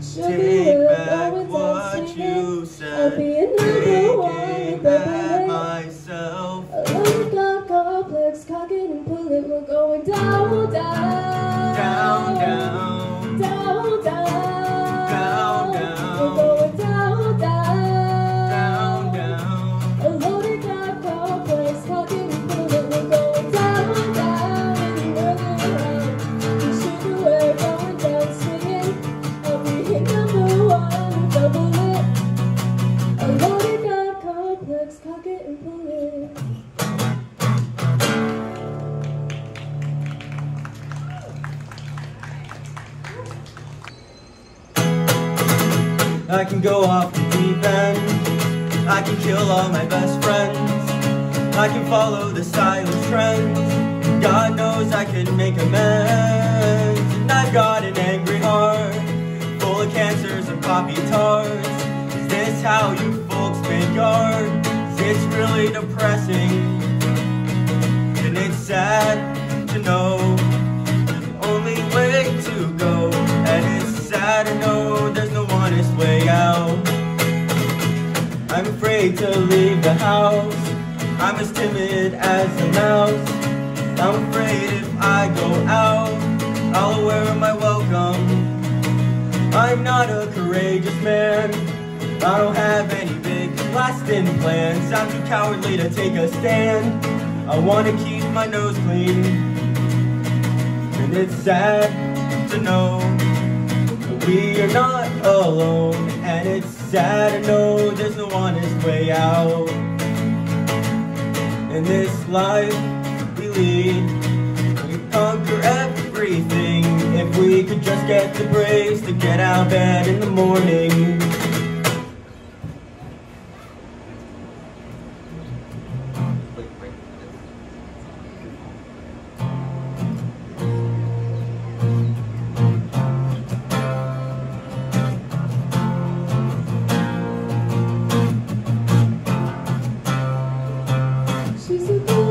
down. And. I can go off the deep end. I can kill all my best friends. I can follow the silent trends. God knows I can make amends. And I've got an angry heart, full of cancers and poppy tarts. Is this how you folks make art? It's really depressing. And it's sad to know the only way to go. And it's sad to know there's no honest way out. I'm afraid to leave the house. I'm as timid as a mouse. I'm afraid if I go out, I'll wear my welcome. I'm not a courageous man. I don't have any lasting plans. I'm too cowardly to take a stand. I wanna keep my nose clean. And it's sad to know that we are not alone. And it's sad to know there's no honest way out. In this life we lead, we conquer everything. If we could just get the brains to get out of bed in the morning. She's a